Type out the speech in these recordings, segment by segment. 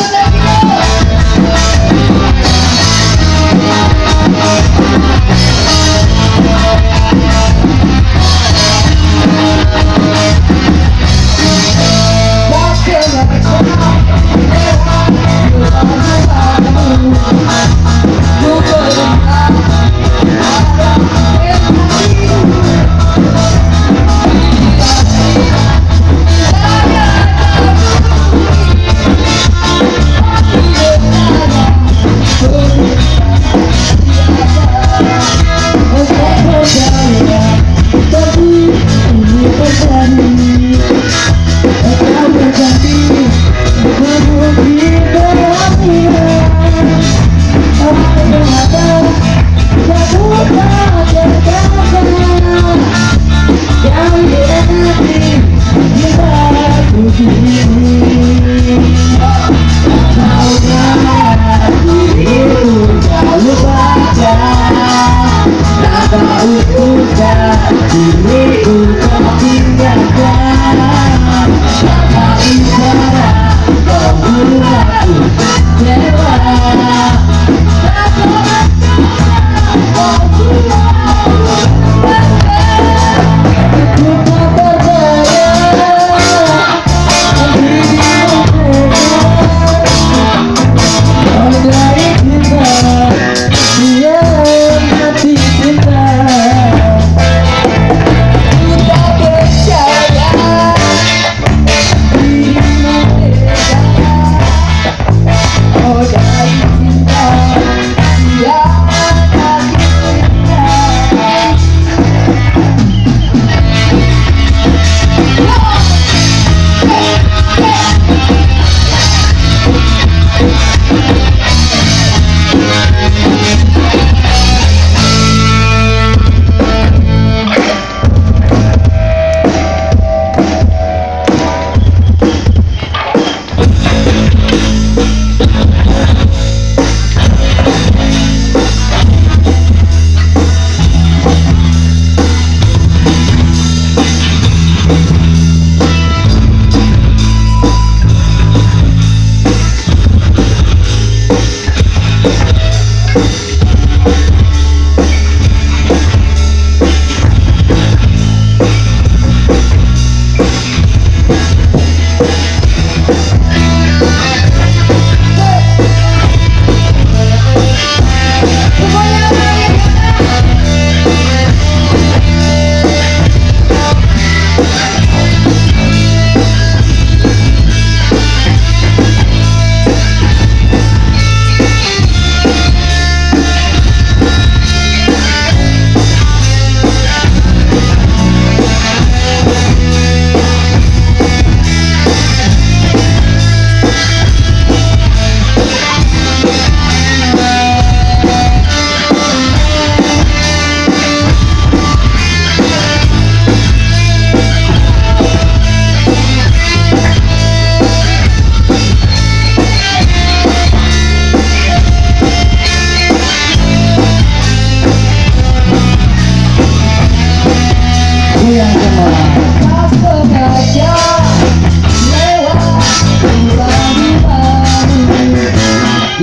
Yeah. Thank you. Oh, darling,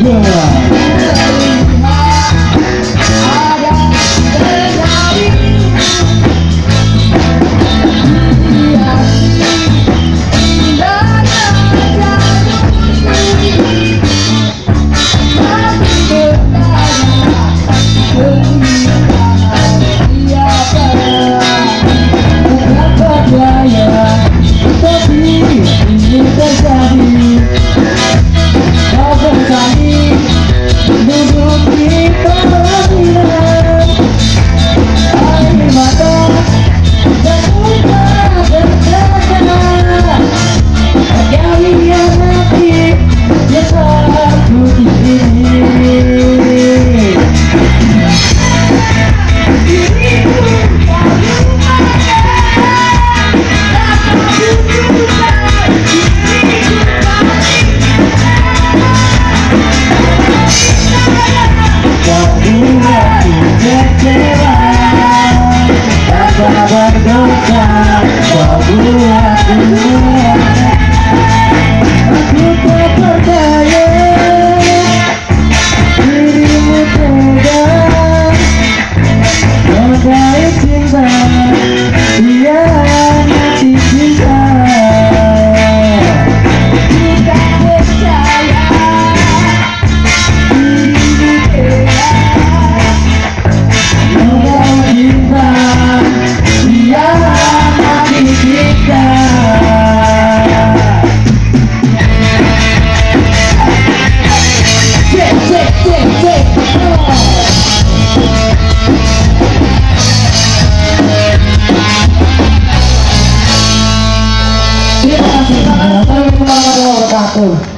Yeah. Thank you. Go.